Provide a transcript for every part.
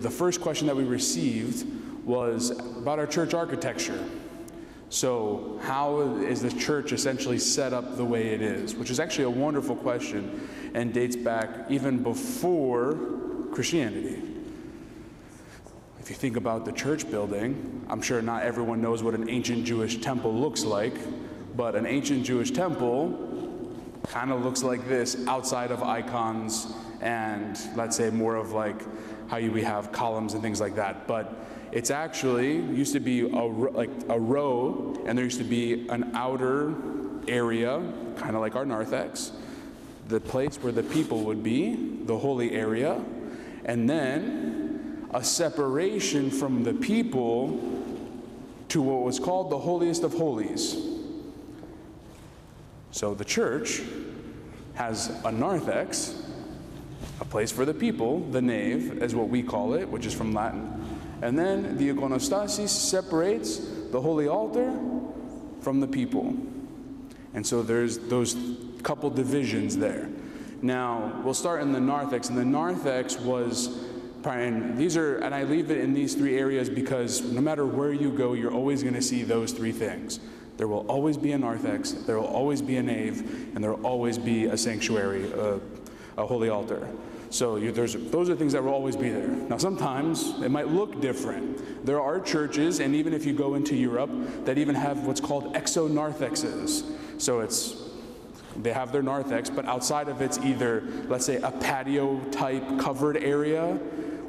The first question that we received was about our church architecture. So, how is the church essentially set up the way it is? Which is actually a wonderful question and dates back even before Christianity. If you think about the church building, I'm sure not everyone knows what an ancient Jewish temple looks like, but an ancient Jewish temple kind of looks like this outside of icons and let's say more of like how you, we have columns and things like that. But it's actually used to be a, like a row, and there used to be an outer area, kind of like our narthex, the place where the people would be, the holy area, and then a separation from the people to what was called the holiest of holies. So the church has a narthex, a place for the people, the nave, is what we call it, which is from Latin. And then the iconostasis separates the holy altar from the people. And so there's those couple divisions there. Now, we'll start in the narthex. And the narthex was, and these are, and I leave it in these three areas because no matter where you go, you're always going to see those three things. There will always be a narthex, there will always be a nave, and there will always be a sanctuary, a, a holy altar. So you, those are things that will always be there. Now, sometimes it might look different. There are churches, and even if you go into Europe, that even have what's called exonarthexes. So it's they have their narthex, but outside of it's either, let's say, a patio type covered area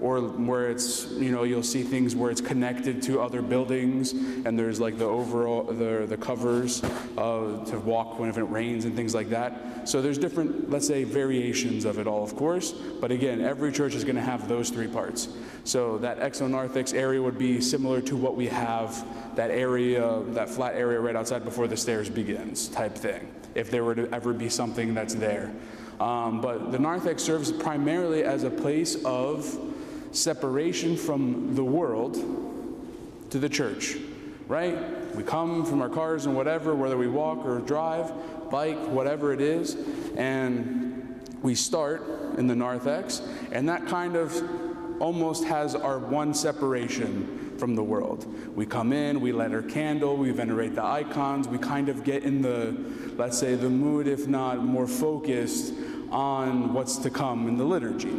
or where it's you know you'll see things where it's connected to other buildings and there's like the overall the the covers uh, to walk when if it rains and things like that. So there's different let's say variations of it all of course. But again every church is going to have those three parts. So that exonarthex area would be similar to what we have that area that flat area right outside before the stairs begins type thing if there were to ever be something that's there. Um, but the narthex serves primarily as a place of separation from the world to the church, right? We come from our cars and whatever, whether we walk or drive, bike, whatever it is, and we start in the narthex, and that kind of almost has our one separation from the world. We come in, we light our candle, we venerate the icons, we kind of get in the, let's say, the mood, if not more focused on what's to come in the liturgy.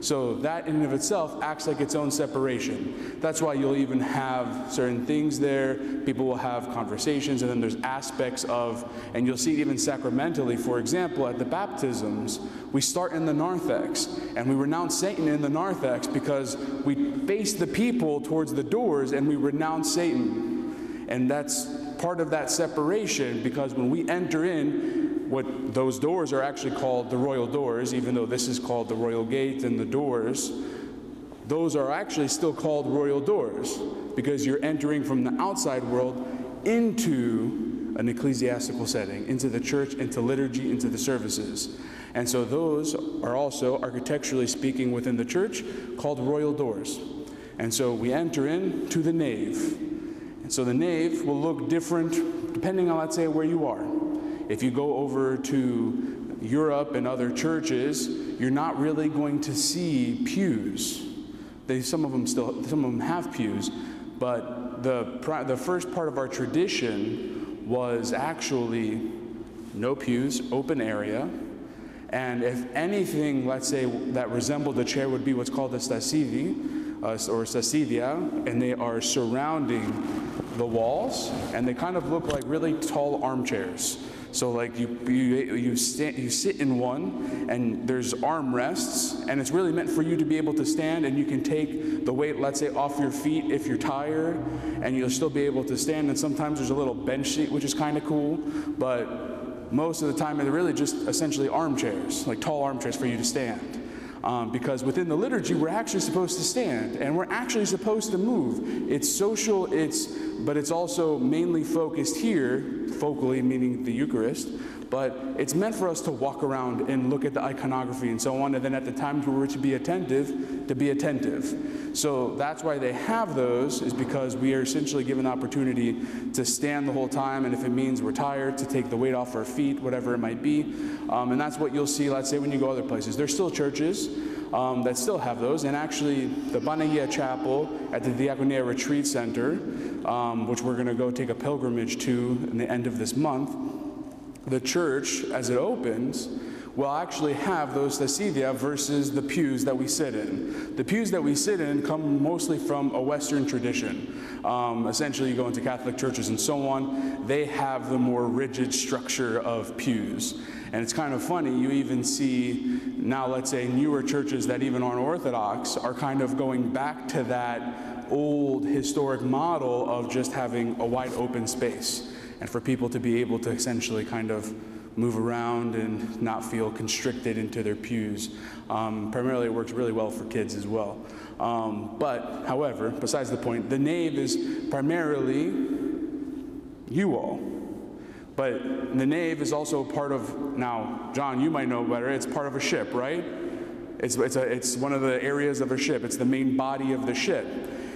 So that in and of itself acts like its own separation. That's why you'll even have certain things there. People will have conversations, and then there's aspects of, and you'll see it even sacramentally. For example, at the baptisms, we start in the narthex, and we renounce Satan in the narthex because we face the people towards the doors and we renounce Satan. And that's part of that separation because when we enter in, what those doors are actually called the royal doors, even though this is called the royal gate and the doors, those are actually still called royal doors because you're entering from the outside world into an ecclesiastical setting, into the church, into liturgy, into the services. And so those are also, architecturally speaking, within the church called royal doors. And so we enter in to the nave. And so the nave will look different depending on, let's say, where you are. If you go over to Europe and other churches, you're not really going to see pews. They, some of them still, some of them have pews, but the, the first part of our tradition was actually no pews, open area. And if anything, let's say, that resembled a chair would be what's called a stasidi, uh, or stasidia, and they are surrounding the walls, and they kind of look like really tall armchairs. So like you you you, stand, you sit in one, and there's armrests, and it's really meant for you to be able to stand, and you can take the weight, let's say, off your feet if you're tired, and you'll still be able to stand. And sometimes there's a little bench seat, which is kind of cool, but most of the time they're really just essentially armchairs, like tall armchairs for you to stand. Um, because within the liturgy we're actually supposed to stand and we're actually supposed to move. It's social it's but it's also mainly focused here focally meaning the eucharist but it's meant for us to walk around and look at the iconography and so on and then at the times where we're to be attentive to be attentive so that's why they have those is because we are essentially given the opportunity to stand the whole time and if it means we're tired to take the weight off our feet whatever it might be um, and that's what you'll see let's say when you go other places there's still churches um, that still have those. And actually, the Panagia Chapel at the Diakonia Retreat Center, um, which we're going to go take a pilgrimage to in the end of this month, the church, as it opens, will actually have those stasidia versus the pews that we sit in. The pews that we sit in come mostly from a Western tradition. Um, essentially, you go into Catholic churches and so on, they have the more rigid structure of pews. And it's kind of funny, you even see now, let's say, newer churches that even aren't Orthodox are kind of going back to that old historic model of just having a wide open space and for people to be able to essentially kind of move around and not feel constricted into their pews. Um, primarily, it works really well for kids as well. Um, but, however, besides the point, the nave is primarily you all. But the nave is also part of, now, John, you might know better, it's part of a ship, right? It's, it's, a, it's one of the areas of a ship, it's the main body of the ship.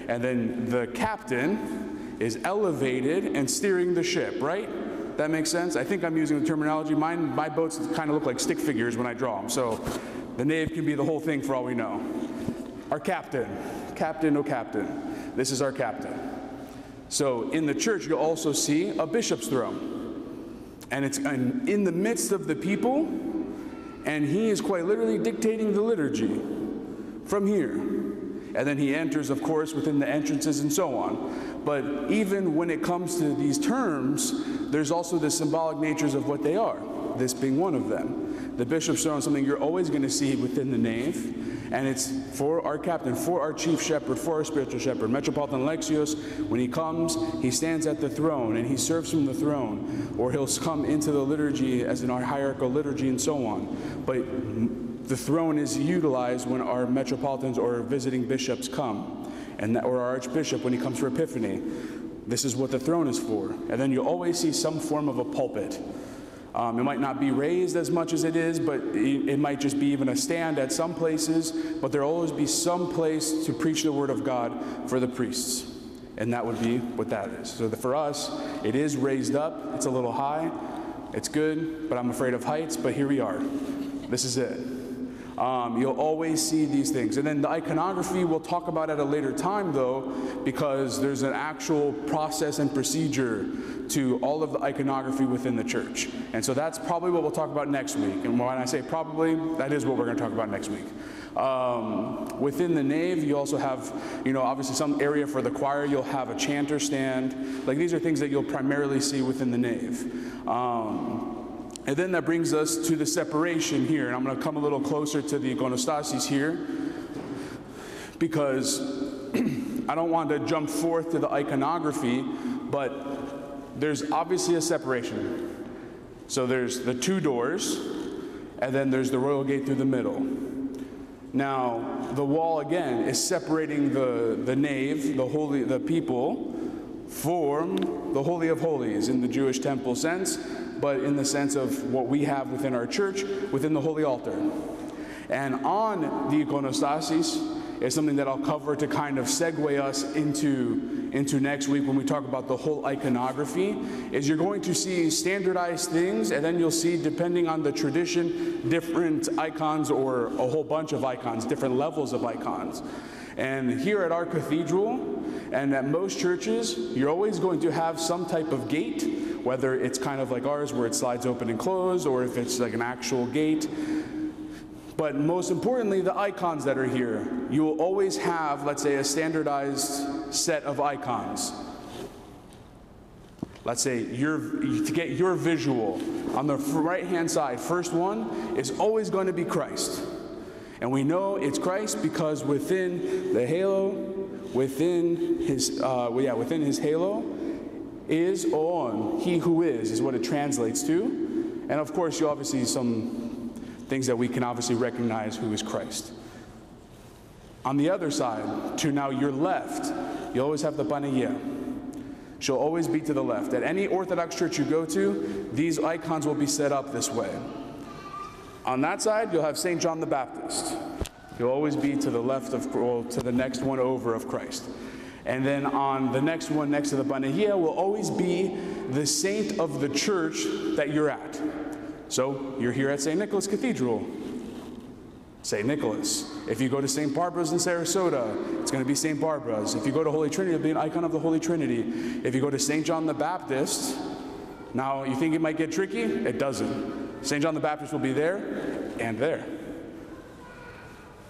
And then the captain is elevated and steering the ship, right? That makes sense? I think I'm using the terminology. Mine, my boats kind of look like stick figures when I draw them. So the nave can be the whole thing for all we know. Our captain, captain, oh captain. This is our captain. So in the church, you'll also see a bishop's throne. And it's in the midst of the people, and he is quite literally dictating the liturgy from here. And then he enters, of course, within the entrances and so on. But even when it comes to these terms, there's also the symbolic natures of what they are, this being one of them. The bishop's throne something you're always going to see within the nave, and it's for our captain, for our chief shepherd, for our spiritual shepherd. Metropolitan Alexios, when he comes, he stands at the throne and he serves from the throne, or he'll come into the liturgy as in our hierarchical liturgy and so on. But the throne is utilized when our metropolitans or visiting bishops come, and that, or our archbishop when he comes for Epiphany. This is what the throne is for. And then you always see some form of a pulpit. Um, it might not be raised as much as it is, but it, it, might just be even a stand at some places. But there'll always be some place to preach the word of God for the priests. And that would be what that is. So the, for us, it is raised up. It's a little high. It's good, but I'm afraid of heights. But here we are. This is it. Um, you'll always see these things. And then the iconography we'll talk about at a later time, though, because there's an actual process and procedure to all of the iconography within the church. And so that's probably what we'll talk about next week. And when I say probably, that is what we're going to talk about next week. Um, within the nave, you also have, you know, obviously some area for the choir. You'll have a chanter stand. Like these are things that you'll primarily see within the nave. Um, and then that brings us to the separation here. And I'm going to come a little closer to the iconostasis here because I don't want to jump forth to the iconography, but there's obviously a separation. So there's the two doors, and then there's the royal gate through the middle. Now, the wall again is separating the, the nave, the holy, the people, from the Holy of Holies in the Jewish temple sense, but in the sense of what we have within our church, within the holy altar. And on the iconostasis is something that I'll cover to kind of segue us into, into next week when we talk about the whole iconography, is you're going to see standardized things, and then you'll see, depending on the tradition, different icons or a whole bunch of icons, different levels of icons. And here at our cathedral, and at most churches, you're always going to have some type of gate whether it's kind of like ours where it slides open and close or if it's like an actual gate. But most importantly, the icons that are here. You will always have, let's say, a standardized set of icons. Let's say your, to get your visual on the right hand side, first one is always going to be Christ. And we know it's Christ because within the halo, within his, uh, well, yeah, within his halo, is on. He who is is what it translates to. And of course, you obviously some things that we can obviously recognize who is Christ. On the other side, to now your left, you always have the Panagia. She'll always be to the left. At any Orthodox church you go to, these icons will be set up this way. On that side, you'll have St. John the Baptist. You'll always be to the left of, well, to the next one over of Christ. And then on the next one next to the Panagia will always be the saint of the church that you're at. So you're here at St. Nicholas Cathedral. St. Nicholas. If you go to St. Barbara's in Sarasota, it's going to be St. Barbara's. If you go to Holy Trinity, it'll be an icon of the Holy Trinity. If you go to St. John the Baptist, now you think it might get tricky? It doesn't. St. John the Baptist will be there and there.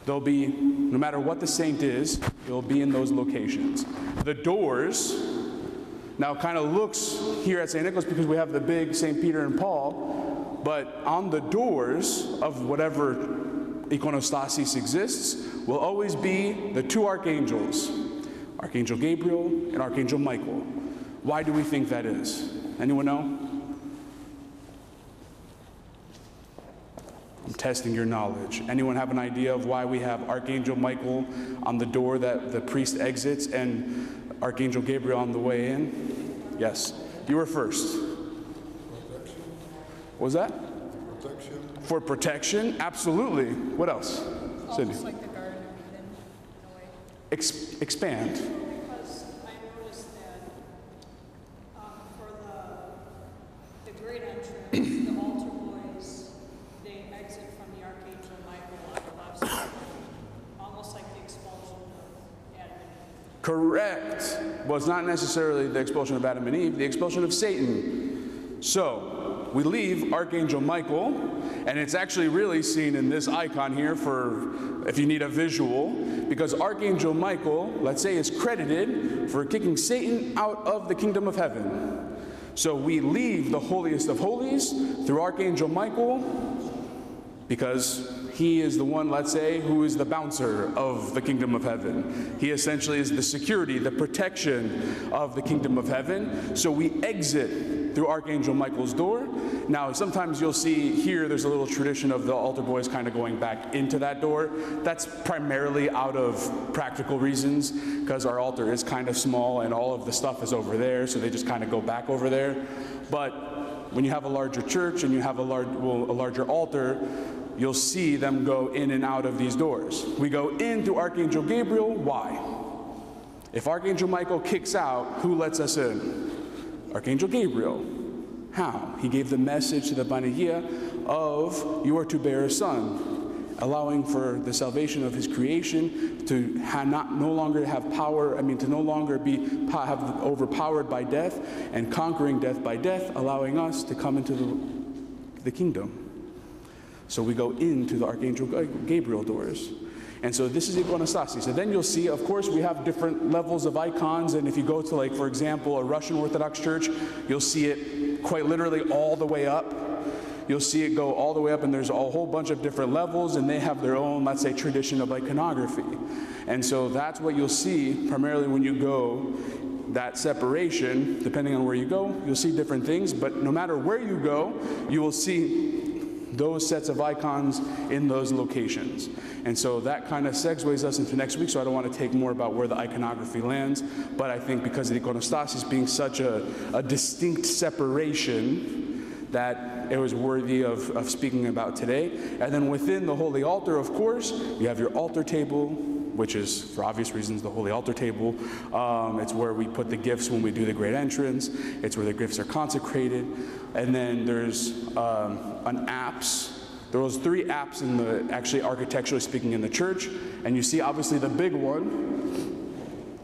They'll be, no matter what the saint is, they'll be in those locations. The doors, now kind of looks here at St. Nicholas because we have the big St. Peter and Paul, but on the doors of whatever iconostasis exists will always be the two archangels, Archangel Gabriel and Archangel Michael. Why do we think that is? Anyone know? Testing your knowledge. Anyone have an idea of why we have Archangel Michael on the door that the priest exits and Archangel Gabriel on the way in? Yes. You were first. Protection. What was that? Protection. For protection? Absolutely. What else? Sydney. Almost like the Garden of Eden, in a way. Ex- expand. Because I noticed that um, for the, the great entrance, the altar boys, they exit from the Archangel Michael on the left side, almost like the expulsion of Adam and Eve. Correct. It's not necessarily the expulsion of Adam and Eve, the expulsion of Satan. So, we leave Archangel Michael, and it's actually really seen in this icon here for if you need a visual, because Archangel Michael, let's say, is credited for kicking Satan out of the kingdom of heaven. So, we leave the holiest of holies through Archangel Michael because he is the one, let's say, who is the bouncer of the kingdom of heaven. He essentially is the security, the protection of the kingdom of heaven. So we exit through Archangel Michael's door. Now, sometimes you'll see here there's a little tradition of the altar boys kind of going back into that door. That's primarily out of practical reasons because our altar is kind of small and all of the stuff is over there, so they just kind of go back over there. But when you have a larger church and you have a, large, well, a larger altar, you'll see them go in and out of these doors. We go in through Archangel Gabriel. Why? If Archangel Michael kicks out, who lets us in? Archangel Gabriel. How? He gave the message to the Panagia of you are to bear a son, allowing for the salvation of his creation to not no longer have power. I mean, to no longer be have overpowered by death and conquering death by death, allowing us to come into the, the kingdom. So we go into the Archangel Gabriel doors. And so this is iconostasis. And then you'll see, of course, we have different levels of icons. And if you go to, like, for example, a Russian Orthodox church, you'll see it quite literally all the way up. You'll see it go all the way up, and there's a whole bunch of different levels, and they have their own, let's say, tradition of iconography. And so that's what you'll see primarily when you go that separation, depending on where you go, you'll see different things, but no matter where you go, you will see those sets of icons in those locations. And so that kind of segues us into next week, so I don't want to take more about where the iconography lands, but I think because of the iconostasis being such a, a distinct separation, that it was worthy of, of speaking about today. And then within the holy altar, of course, you have your altar table, which is, for obvious reasons, the holy altar table. Um, it's where we put the gifts when we do the great entrance. It's where the gifts are consecrated. And then there's um, an apse. There was three apses in the, actually architecturally speaking, in the church. And you see, obviously, the big one,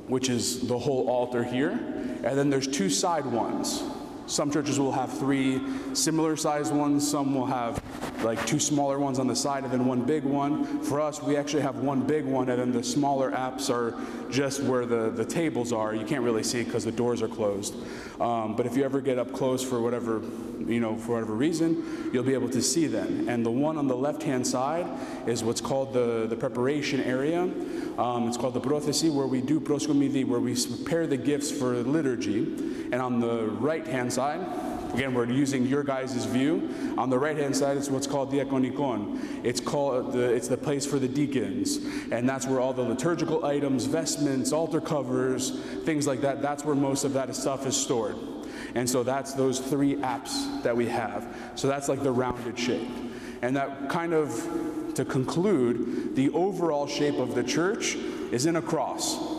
which is the whole altar here. And then there's two side ones. Some churches will have three similar sized ones. Some will have like two smaller ones on the side and then one big one. For us, we actually have one big one, and then the smaller apse are just where the, the tables are. You can't really see because the doors are closed. Um, but if you ever get up close for whatever, you know, for whatever reason, you'll be able to see them. And the one on the left hand side is what's called the, the preparation area. Um, it's called the prothesi, where we do proskomidi, where we prepare the gifts for liturgy. And on the right hand side, again, we're using your guys' view. On the right hand side, it's what's called diakonikon. It's called the, it's the place for the deacons, and that's where all the liturgical items, vestments, altar covers, things like that. That's where most of that stuff is stored. And so that's those three apps that we have. So that's like the rounded shape. And that kind of, to conclude, the overall shape of the church is in a cross.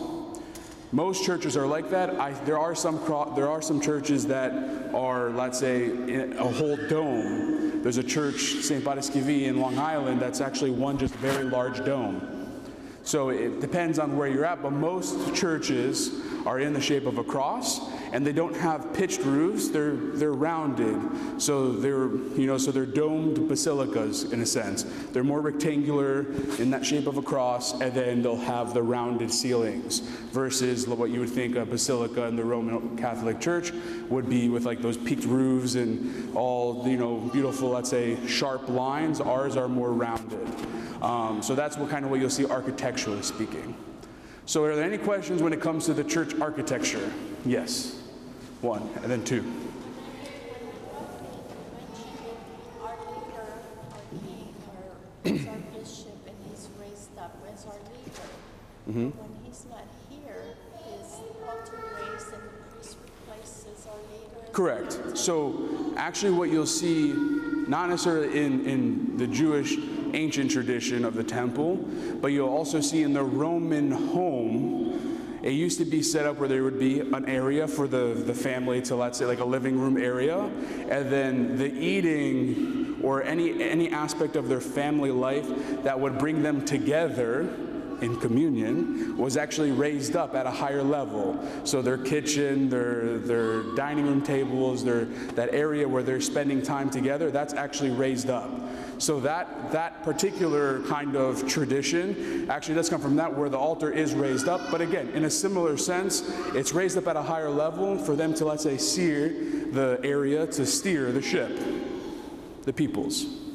Most churches are like that. I, there are some there are some churches that are, let's say, a whole dome. There's a church, St. Paraskevi in Long Island, that's actually one just very large dome. So it depends on where you're at, but most churches are in the shape of a cross, and they don't have pitched roofs. They're they're rounded, so they're you know so they're domed basilicas in a sense. They're more rectangular in that shape of a cross, and then they'll have the rounded ceilings. Versus what you would think a basilica in the Roman Catholic Church would be with like those peaked roofs and all you know beautiful, let's say sharp lines. Ours are more rounded. Um, so that's what kind of what you'll see architecturally speaking. So are there any questions when it comes to the church architecture? Yes. One, and then two. Our leader, our king, or is our bishop, and he's raised up as our leader. When he's not here, is the altar raised and the priest replaces our leader? Correct. So actually what you'll see, not necessarily in, in the Jewish ancient tradition of the temple, but you'll also see in the Roman home, it used to be set up where there would be an area for the, the family to, let's say, like a living room area, and then the eating or any, any aspect of their family life that would bring them together in communion was actually raised up at a higher level. So their kitchen, their, their dining room tables, their, that area where they're spending time together, that's actually raised up. So that, that particular kind of tradition actually does come from that where the altar is raised up. But again, in a similar sense, it's raised up at a higher level for them to, let's say, sear the area to steer the ship, the peoples.